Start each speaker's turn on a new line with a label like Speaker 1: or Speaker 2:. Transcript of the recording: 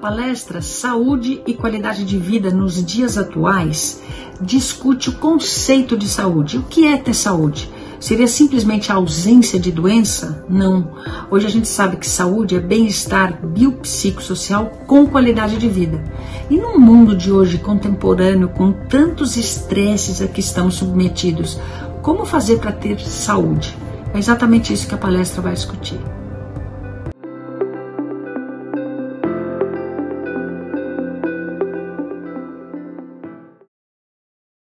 Speaker 1: palestra Saúde e Qualidade de Vida nos Dias Atuais discute o conceito de saúde. O que é ter saúde? Seria simplesmente a ausência de doença? Não. Hoje a gente sabe que saúde é bem-estar biopsicossocial com qualidade de vida. E no mundo de hoje contemporâneo, com tantos estresses a que estamos submetidos, como fazer para ter saúde? É exatamente isso que a palestra vai discutir.